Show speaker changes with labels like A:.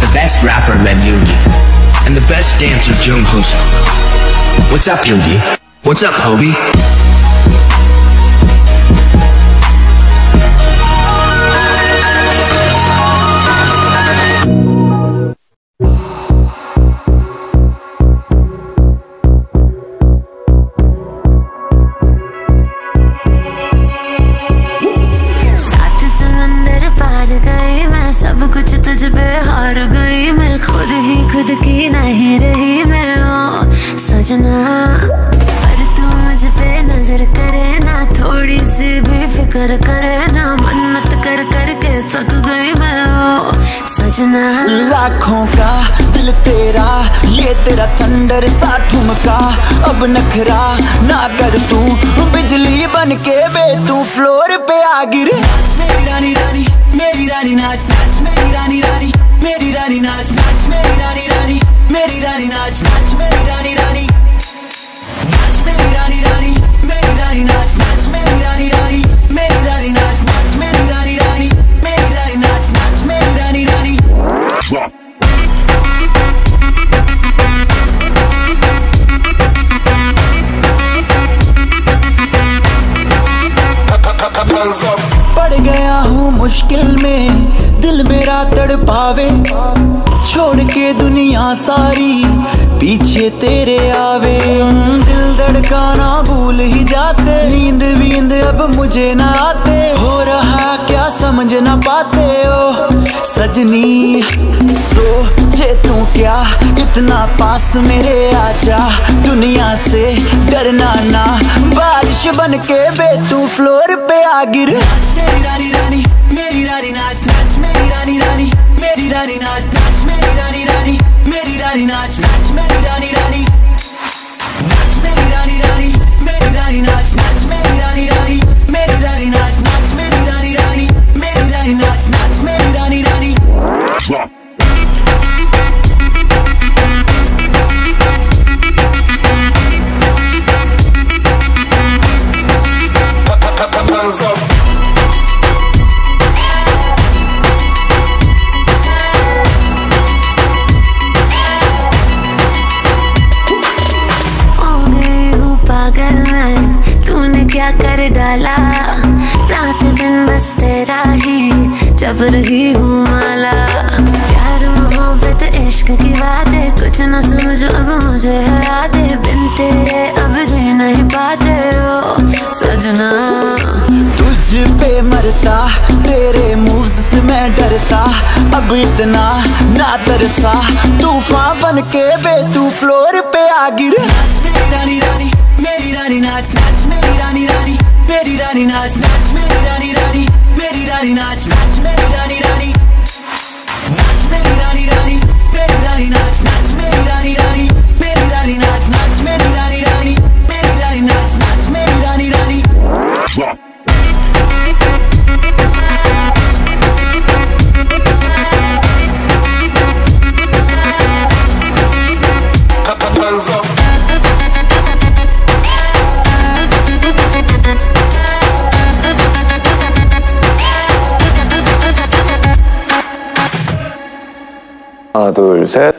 A: the best rapper Len Yogi, and the best dancer Jung Hoso. What's up, Yogi? What's up, Hobie?
B: तुझ पे हार गई मैं खुद ही खुद की नहीं रही मैं। ओ सजना पर तू मुझ पे नज़र करे ना थोड़ी सी भी फ़िक्र करे ना मन्नत कर कर के थक गई मैं। ओ सजना।
C: लाखों का दिल तेरा ये तेरा थंडर सा ठुमका। अब नखरा ना कर तू बिजली बन के बे तू फ्लोर पे आ गिर।
D: मेरी रानी रानी मेरी रानी नाच नाच मेरी रानी नाच नाच मेरी रानी रानी। मेरी रानी नाच नाच मेरी रानी रानी।
C: पड़ गया हूँ मुश्किल में। दिल मेरा तड़पावे, छोड़ के दुनिया सारी पीछे तेरे आवे। दिल धड़काना भूल ही जाते, नींद वींद अब मुझे ना आते। हो रहा क्या समझ ना पाते, ओ सजनी, सोचे तू क्या? इतना पास मेरे आजा, दुनिया से डरना ना। बारिश बन के बे तू फ्लोर पे आ गिर।
D: रानी रानी, मेरी रानी नाच मेरी रानी नाच नाच मेरी रानी रानी मेरी रानी नाच नाच मेरी रानी रानी नाच मेरी रानी रानी मेरी रानी नाच नाच मेरी रानी रानी मेरी रानी नाच नाच मेरी रानी रानी मेरी रानी नाच नाच मेरी रानी रानी
B: हो जब रही हूँ माला? प्यार मोहब्बत इश्क की बातें। कुछ न समझो अब मुझे है बिन तेरे अब जी नहीं पाते हो। सजना।
C: तुझ पे मरता तेरे मूव्स से मैं डरता। अब इतना ना तरसा तूफ़ान बन के बे तू फ्लोर पे आ गिर।
D: मेरी रानी रानी मेरी रानी नाच नाच मेरी रानी रानी। मेरी रानी नाच नाच मेरी रानी रानी मेरी रानी नाच नाच मेरी रानी
E: 하나 둘 셋.